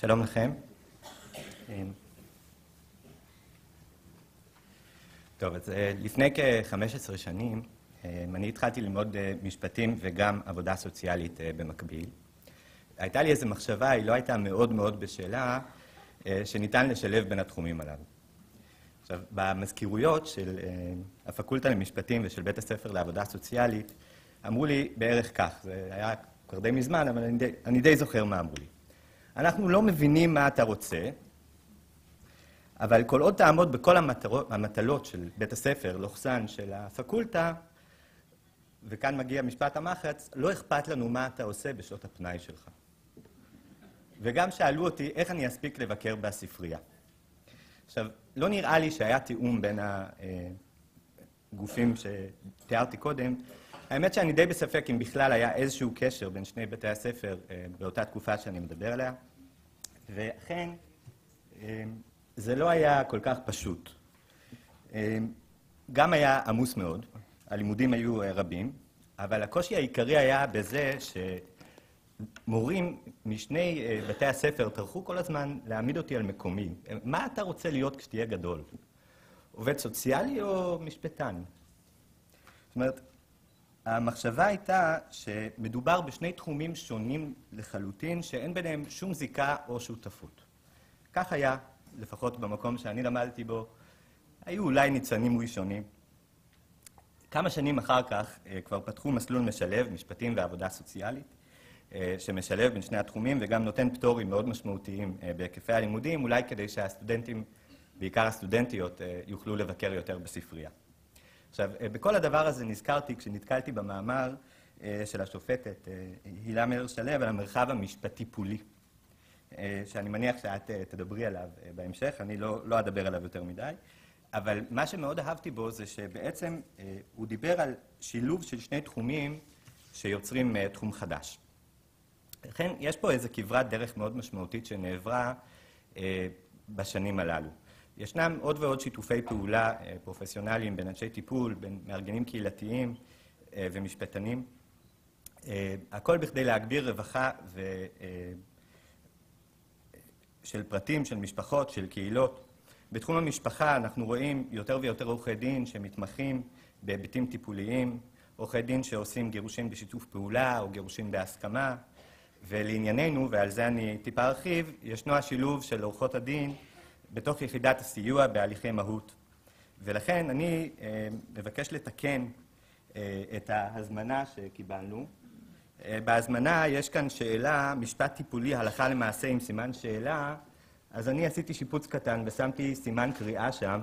שלום לכם. טוב, אז לפני כ-15 שנים אני התחלתי ללמוד משפטים וגם עבודה סוציאלית במקביל. הייתה לי איזו מחשבה, היא לא הייתה מאוד מאוד בשלה, שניתן לשלב בין התחומים הללו. עכשיו, במזכירויות של הפקולטה למשפטים ושל בית הספר לעבודה סוציאלית, אמרו לי בערך כך, זה היה כבר די מזמן, אבל אני די, אני די זוכר מה אמרו לי. אנחנו לא מבינים מה אתה רוצה, אבל כל עוד תעמוד בכל המטרות, המטלות של בית הספר, לוחסן של הפקולטה, וכאן מגיע משפט המחץ, לא אכפת לנו מה אתה עושה בשעות הפנאי שלך. וגם שאלו אותי איך אני אספיק לבקר בספרייה. עכשיו, לא נראה לי שהיה תיאום בין הגופים שתיארתי קודם. האמת שאני די בספק אם בכלל היה איזשהו קשר בין שני בתי הספר באותה תקופה שאני מדבר עליה. ואכן, זה לא היה כל כך פשוט. גם היה עמוס מאוד, הלימודים היו רבים, אבל הקושי העיקרי היה בזה שמורים משני בתי הספר טרחו כל הזמן להעמיד אותי על מקומי. מה אתה רוצה להיות כשתהיה גדול? עובד סוציאלי או משפטן? זאת אומרת, המחשבה הייתה שמדובר בשני תחומים שונים לחלוטין, שאין ביניהם שום זיקה או שותפות. כך היה, לפחות במקום שאני למדתי בו, היו אולי ניצנים ראשונים. כמה שנים אחר כך כבר פתחו מסלול משלב, משפטים ועבודה סוציאלית, שמשלב בין שני התחומים וגם נותן פטורים מאוד משמעותיים בהיקפי הלימודים, אולי כדי שהסטודנטים, בעיקר הסטודנטיות, יוכלו לבקר יותר בספרייה. עכשיו, בכל הדבר הזה נזכרתי כשנתקלתי במאמר של השופטת הילה מאיר-שלו על המרחב המשפט-טיפולי, שאני מניח שאת תדברי עליו בהמשך, אני לא, לא אדבר עליו יותר מדי, אבל מה שמאוד אהבתי בו זה שבעצם הוא דיבר על שילוב של שני תחומים שיוצרים תחום חדש. לכן, יש פה איזו כברת דרך מאוד משמעותית שנעברה בשנים הללו. ישנם עוד ועוד שיתופי פעולה פרופסיונליים בין אנשי טיפול, בין מארגנים קהילתיים ומשפטנים. הכל בכדי להגביר רווחה ו... של פרטים, של משפחות, של קהילות. בתחום המשפחה אנחנו רואים יותר ויותר עורכי דין שמתמחים בהיבטים טיפוליים, עורכי דין שעושים גירושים בשיתוף פעולה או גירושים בהסכמה, ולענייננו, ועל זה אני טיפה ארחיב, ישנו השילוב של עורכות הדין בתוך יחידת הסיוע בהליכי מהות. ולכן אני מבקש לתקן את ההזמנה שקיבלנו. בהזמנה יש כאן שאלה, משפט טיפולי הלכה למעשה עם סימן שאלה, אז אני עשיתי שיפוץ קטן ושמתי סימן קריאה שם.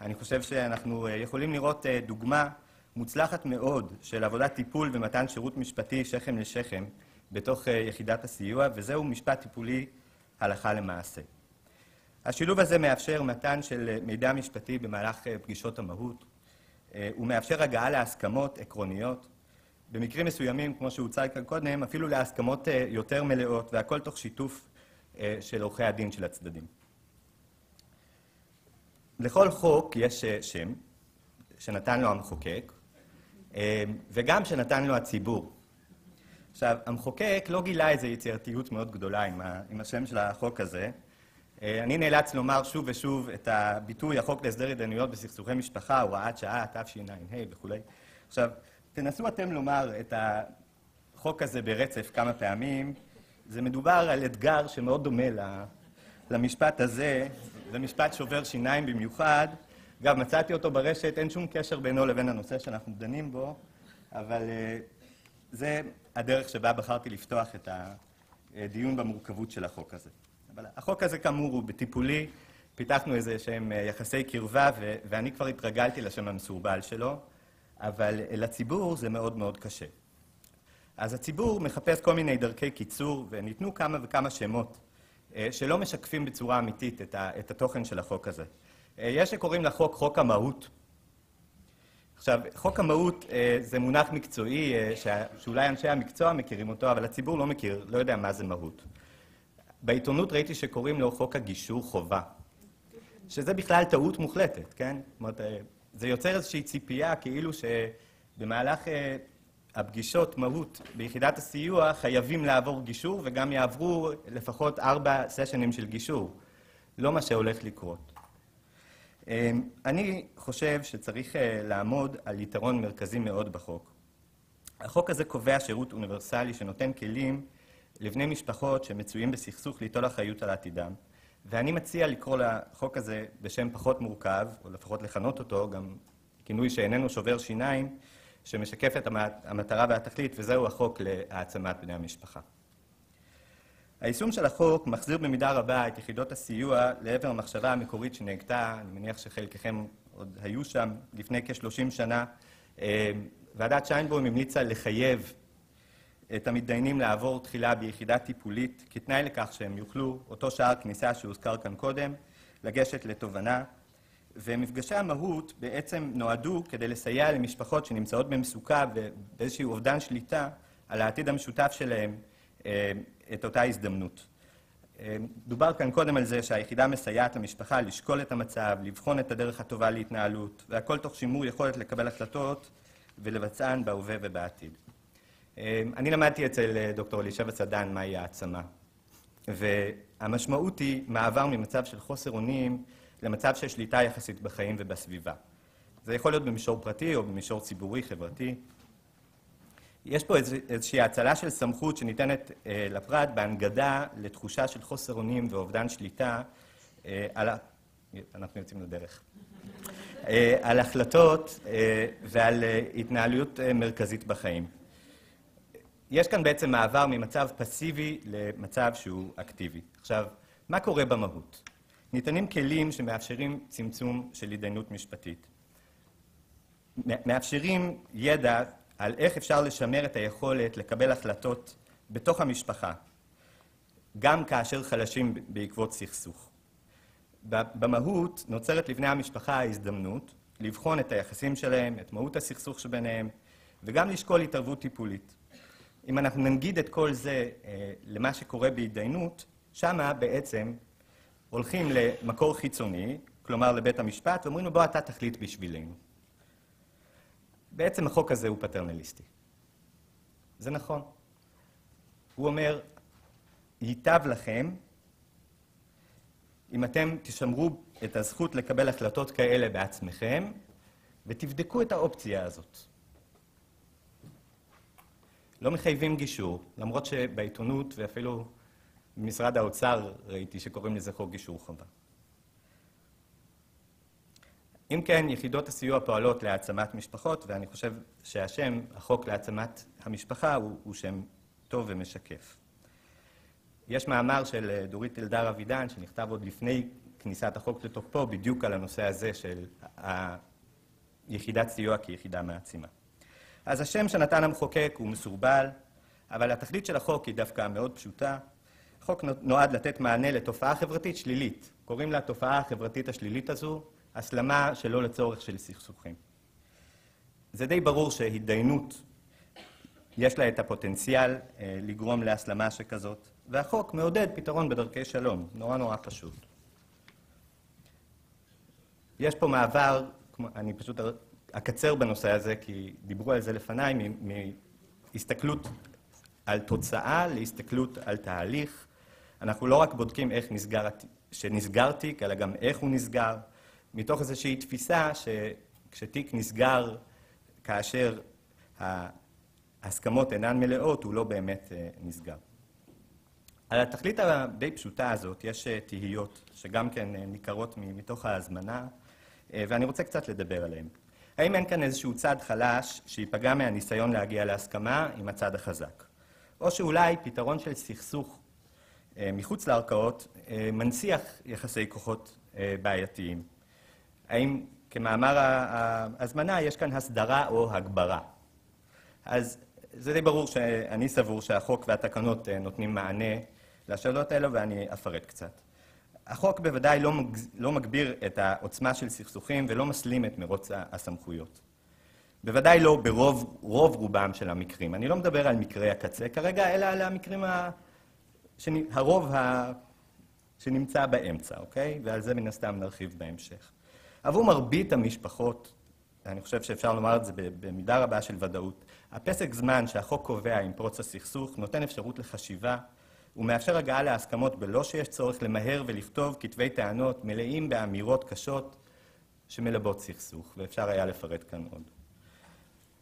אני חושב שאנחנו יכולים לראות דוגמה מוצלחת מאוד של עבודת טיפול ומתן שירות משפטי שכם לשכם בתוך יחידת הסיוע, וזהו משפט טיפולי הלכה למעשה. השילוב הזה מאפשר מתן של מידע משפטי במהלך פגישות המהות. הוא מאפשר הגעה להסכמות עקרוניות. במקרים מסוימים, כמו שהוצג כאן קודם, אפילו להסכמות יותר מלאות, והכל תוך שיתוף של עורכי הדין של הצדדים. לכל חוק יש שם, שנתן לו המחוקק, וגם שנתן לו הציבור. עכשיו, המחוקק לא גילה איזו יצירתיות מאוד גדולה עם השם של החוק הזה. אני נאלץ לומר שוב ושוב את הביטוי, החוק להסדר התדיינויות בסכסוכי משפחה, הוראת שעה, תשע"ה וכולי. עכשיו, תנסו אתם לומר את החוק הזה ברצף כמה פעמים. זה מדובר על אתגר שמאוד דומה למשפט הזה, זה משפט שובר שיניים במיוחד. אגב, מצאתי אותו ברשת, אין שום קשר בינו לבין הנושא שאנחנו דנים בו, אבל זה הדרך שבה בחרתי לפתוח את הדיון במורכבות של החוק הזה. אבל החוק הזה כאמור הוא בטיפולי, פיתחנו איזה שהם יחסי קרבה, ואני כבר התרגלתי לשם המסורבל שלו, אבל לציבור זה מאוד מאוד קשה. אז הציבור מחפש כל מיני דרכי קיצור, וניתנו כמה וכמה שמות שלא משקפים בצורה אמיתית את התוכן של החוק הזה. יש שקוראים לחוק חוק המהות. עכשיו, חוק המהות זה מונח מקצועי שאולי אנשי המקצוע מכירים אותו, אבל הציבור לא מכיר, לא יודע מה זה מהות. בעיתונות ראיתי שקוראים לו חוק הגישור חובה, שזה בכלל טעות מוחלטת, כן? זאת אומרת, זה יוצר איזושהי ציפייה כאילו שבמהלך הפגישות מהות ביחידת הסיוע חייבים לעבור גישור וגם יעברו לפחות ארבע סשנים של גישור, לא מה שהולך לקרות. אמ, אני חושב שצריך אה, לעמוד על יתרון מרכזי מאוד בחוק. החוק הזה קובע שירות אוניברסלי שנותן כלים לבני משפחות שמצויים בסכסוך ליטול אחריות על עתידם, ואני מציע לקרוא לחוק הזה בשם פחות מורכב, או לפחות לכנות אותו, גם כינוי שאיננו שובר שיניים, שמשקף את המטרה והתכלית, וזהו החוק להעצמת בני המשפחה. היישום של החוק מחזיר במידה רבה את יחידות הסיוע לעבר המחשבה המקורית שנהגתה, אני מניח שחלקכם עוד היו שם לפני כ-30 שנה. אה, ועדת שיינבוים המליצה לחייב את המתדיינים לעבור תחילה ביחידה טיפולית, כתנאי לכך שהם יוכלו, אותו שער כניסה שהוזכר כאן קודם, לגשת לתובנה. ומפגשי המהות בעצם נועדו כדי לסייע למשפחות שנמצאות במצוקה ובאיזשהו אובדן שליטה על העתיד המשותף שלהם אה, את אותה הזדמנות. אה, דובר כאן קודם על זה שהיחידה מסייעת למשפחה לשקול את המצב, לבחון את הדרך הטובה להתנהלות, והכל תוך שימור יכולת לקבל החלטות ולבצען בהווה ובעתיד. אה, אני למדתי אצל דוקטור אלישבע צדן מהי העצמה, והמשמעות היא מעבר ממצב של חוסר אונים למצב של שליטה יחסית בחיים ובסביבה. זה יכול להיות במישור פרטי או במישור ציבורי, חברתי. יש פה איזושהי הצלה של סמכות שניתנת אה, לפרט בהנגדה לתחושה של חוסר אונים ואובדן שליטה אה, על ה... אנחנו יוצאים לדרך. אה, על החלטות אה, ועל אה, התנהלויות אה, מרכזית בחיים. יש כאן בעצם מעבר ממצב פסיבי למצב שהוא אקטיבי. עכשיו, מה קורה במהות? ניתנים כלים שמאפשרים צמצום של התדיינות משפטית. מאפשרים ידע על איך אפשר לשמר את היכולת לקבל החלטות בתוך המשפחה, גם כאשר חלשים בעקבות סכסוך. במהות נוצרת לבני המשפחה ההזדמנות לבחון את היחסים שלהם, את מהות הסכסוך שביניהם, וגם לשקול התערבות טיפולית. אם אנחנו נגיד את כל זה אה, למה שקורה בהתדיינות, שמה בעצם הולכים למקור חיצוני, כלומר לבית המשפט, ואומרים לו בוא אתה תחליט בשבילנו. בעצם החוק הזה הוא פטרנליסטי. זה נכון. הוא אומר, ייטב לכם אם אתם תשמרו את הזכות לקבל החלטות כאלה בעצמכם, ותבדקו את האופציה הזאת. לא מחייבים גישור, למרות שבעיתונות ואפילו במשרד האוצר ראיתי שקוראים לזה חוק גישור חובה. אם כן, יחידות הסיוע פועלות להעצמת משפחות, ואני חושב שהשם, החוק להעצמת המשפחה, הוא, הוא שם טוב ומשקף. יש מאמר של דורית אלדר אבידן, שנכתב עוד לפני כניסת החוק לתוקפו, בדיוק על הנושא הזה של יחידת סיוע כיחידה מעצימה. אז השם שנתן המחוקק הוא מסורבל, אבל התכלית של החוק היא דווקא מאוד פשוטה. החוק נועד לתת מענה לתופעה חברתית שלילית. קוראים לתופעה החברתית השלילית הזו הסלמה שלא לצורך של סכסוכים. זה די ברור שהתדיינות, יש לה את הפוטנציאל אה, לגרום להסלמה שכזאת, והחוק מעודד פתרון בדרכי שלום, נורא נורא פשוט. יש פה מעבר, אני פשוט אקצר בנושא הזה, כי דיברו על זה לפניי, מהסתכלות על תוצאה להסתכלות על תהליך. אנחנו לא רק בודקים איך נסגר, שנסגר תיק, אלא גם איך הוא נסגר, מתוך איזושהי תפיסה שכשתיק נסגר כאשר ההסכמות אינן מלאות, הוא לא באמת אה, נסגר. על התכלית הדי פשוטה הזאת יש אה, תהיות שגם כן אה, ניכרות מתוך ההזמנה, ואני רוצה קצת לדבר עליהן. האם אין כאן איזשהו צד חלש שייפגע מהניסיון להגיע להסכמה עם הצד החזק? או שאולי פתרון של סכסוך מחוץ לערכאות מנציח יחסי כוחות בעייתיים. האם כמאמר ההזמנה יש כאן הסדרה או הגברה. אז זה די ברור שאני סבור שהחוק והתקנות אה, נותנים מענה לשאלות האלו ואני אפרט קצת. החוק בוודאי לא. לא מגביר את העוצמה של סכסוכים ולא מסלים את מרוץ הסמכויות. בוודאי לא ברוב רוב רובם של המקרים. אני לא מדבר על מקרי הקצה כרגע, אלא על המקרים, ה... שנ... הרוב ה... שנמצא באמצע, אוקיי? ועל זה מן הסתם נרחיב בהמשך. עבור מרבית המשפחות, אני חושב שאפשר לומר את זה במידה רבה של ודאות, הפסק זמן שהחוק קובע עם פרוץ הסכסוך נותן אפשרות לחשיבה ומאפשר הגעה להסכמות בלא שיש צורך למהר ולכתוב כתבי טענות מלאים באמירות קשות שמלבות סכסוך, ואפשר היה לפרט כאן עוד.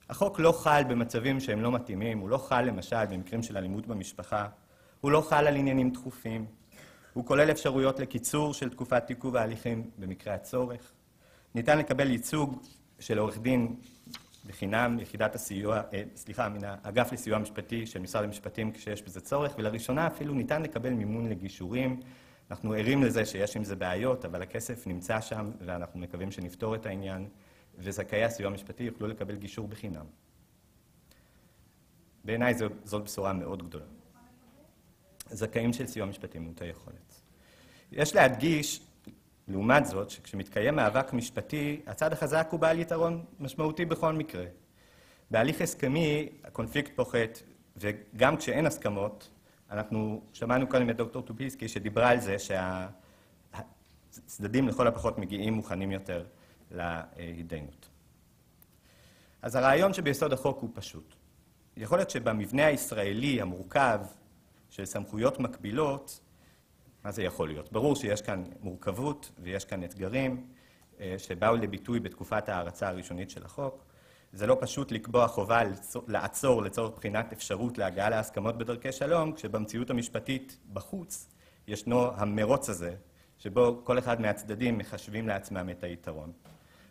החוק לא חל במצבים שהם לא מתאימים, הוא לא חל למשל במקרים של אלימות במשפחה, הוא לא חל על עניינים דחופים, הוא כולל אפשרויות לקיצור של תקופת עיכוב ההליכים במקרה הצורך. ניתן לקבל ייצוג של עורך דין בחינם, יחידת הסיוע, אה, סליחה, מן האגף לסיוע משפטי של משרד המשפטים כשיש בזה צורך, ולראשונה אפילו ניתן לקבל מימון לגישורים. אנחנו ערים לזה שיש עם זה בעיות, אבל הכסף נמצא שם, ואנחנו מקווים שנפתור את העניין, וזכאי הסיוע המשפטי יוכלו לקבל גישור בחינם. בעיניי זאת בשורה מאוד גדולה. זכאים של סיוע משפטי מעוטי יכולת. יש להדגיש, לעומת זאת, שכשמתקיים מאבק משפטי, הצד החזק הוא בעל יתרון משמעותי בכל מקרה. בהליך הסכמי הקונפליקט פוחת, וגם כשאין הסכמות, אנחנו שמענו קודם את דוקטור טופיסקי שדיברה על זה שהצדדים לכל הפחות מגיעים מוכנים יותר להתדיינות. אז הרעיון שביסוד החוק הוא פשוט. יכול להיות שבמבנה הישראלי המורכב של סמכויות מקבילות, מה זה יכול להיות? ברור שיש כאן מורכבות ויש כאן אתגרים אה, שבאו לביטוי בתקופת ההרצה הראשונית של החוק. זה לא פשוט לקבוע חובה לעצור לצורך בחינת אפשרות להגעה להסכמות בדרכי שלום, כשבמציאות המשפטית בחוץ ישנו המרוץ הזה, שבו כל אחד מהצדדים מחשבים לעצמם את היתרון.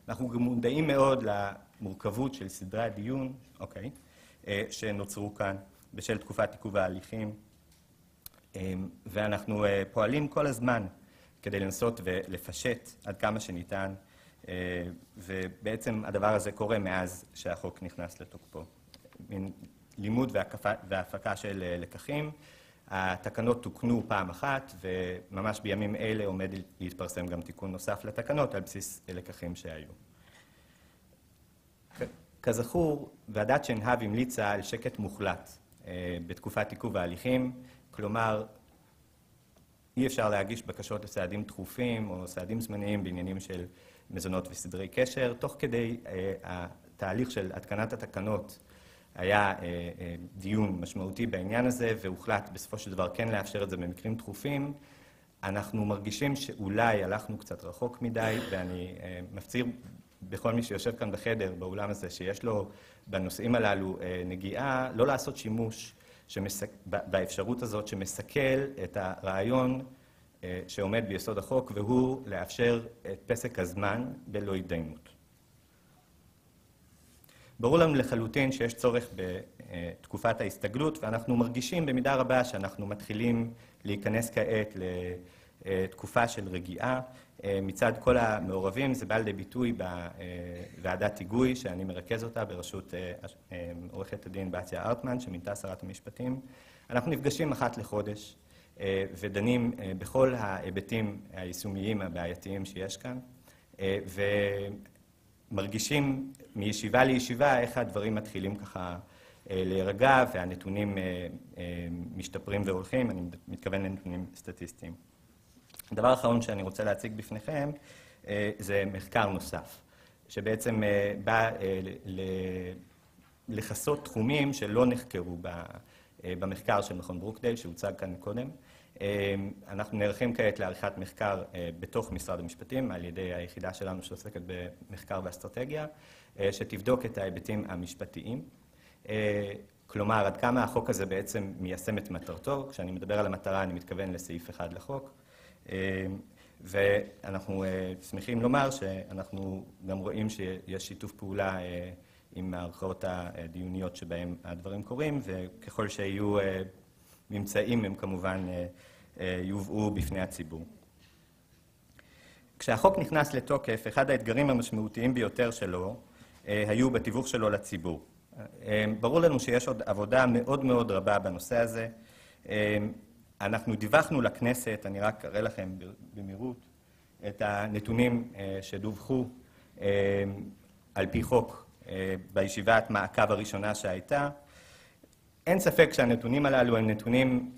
אנחנו גם מודעים מאוד למורכבות של סדרי הדיון, אוקיי, אה, שנוצרו כאן בשל תקופת עיכוב ההליכים ואנחנו אה, פועלים כל הזמן כדי לנסות ולפשט עד כמה שניתן, אה, ובעצם הדבר הזה קורה מאז שהחוק נכנס לתוקפו. מין לימוד והפקה של אה, לקחים. התקנות תוקנו פעם אחת, וממש בימים אלה עומד להתפרסם גם תיקון נוסף לתקנות על בסיס לקחים שהיו. כזכור, ועדת שנהב המליצה על שקט מוחלט בתקופת עיכוב ההליכים, כלומר, אי אפשר להגיש בקשות לסעדים דחופים או סעדים זמניים בעניינים של מזונות וסדרי קשר. תוך כדי אה, התהליך של התקנת התקנות היה אה, אה, דיון משמעותי בעניין הזה, והוחלט בסופו של דבר כן לאפשר את זה במקרים דחופים. אנחנו מרגישים שאולי הלכנו קצת רחוק מדי, ואני מפציר בכל מי שיושב כאן בחדר, באולם הזה, שיש לו בנושאים הללו נגיעה, לא לעשות שימוש שמסק... באפשרות הזאת שמסכל את הרעיון אה, שעומד ביסוד החוק, והוא לאפשר את פסק הזמן בלא התדיינות. ברור לנו לחלוטין שיש צורך בתקופת ההסתגלות, ואנחנו מרגישים במידה רבה שאנחנו מתחילים להיכנס כעת לתקופה של רגיעה. אה, מצד כל המעורבים, זה בא לידי ביטוי בוועדת היגוי, שאני מרכז אותה בראשות אה, אה, עורכת הדין בתיה ארטמן, שמינתה שרת המשפטים. אנחנו נפגשים אחת לחודש ודנים בכל ההיבטים היישומיים הבעייתיים שיש כאן, ומרגישים מישיבה לישיבה איך הדברים מתחילים ככה להירגע והנתונים משתפרים והולכים, אני מתכוון לנתונים סטטיסטיים. הדבר האחרון שאני רוצה להציג בפניכם אה, זה מחקר נוסף, שבעצם אה, בא אה, לכסות תחומים שלא נחקרו במחקר של מכון ברוקדייל שהוצג כאן קודם. אנחנו נערכים כעת לעריכת מחקר בתוך משרד המשפטים על ידי היחידה שלנו שעוסקת במחקר ואסטרטגיה, שתבדוק את ההיבטים המשפטיים. כלומר, עד כמה החוק הזה בעצם מיישם את מטרתו. כשאני מדבר על המטרה, אני מתכוון לסעיף אחד לחוק. אמ, ואנחנו אה, שמחים לומר שאנחנו גם רואים שיש שיתוף פעולה אה, עם הערכאות הדיוניות שבהן הדברים קורים, וככל שיהיו אה, ממצאים הם כמובן יובאו בפני הציבור. כשהחוק נכנס לתוקף, אחד האתגרים המשמעותיים ביותר שלו היו בתיווך שלו לציבור. ברור לנו שיש עוד עבודה מאוד מאוד רבה בנושא הזה. אנחנו דיווחנו לכנסת, אני רק אראה לכם במהירות, את הנתונים אה, שדווחו אה, על פי חוק אה, בישיבת מעקב הראשונה שהייתה. אין ספק שהנתונים הללו הם נתונים,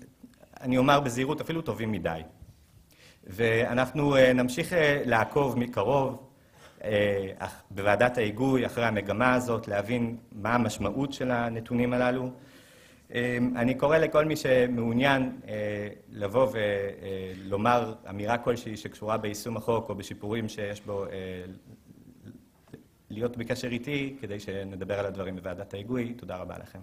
אני אומר בזהירות, אפילו טובים מדי. ואנחנו נמשיך לעקוב מקרוב בוועדת ההיגוי, אחרי המגמה הזאת, להבין מה המשמעות של הנתונים הללו. אני קורא לכל מי שמעוניין לבוא ולומר אמירה כלשהי שקשורה ביישום החוק או בשיפורים שיש בו, להיות בקשר איתי כדי שנדבר על הדברים בוועדת ההיגוי. תודה רבה לכם.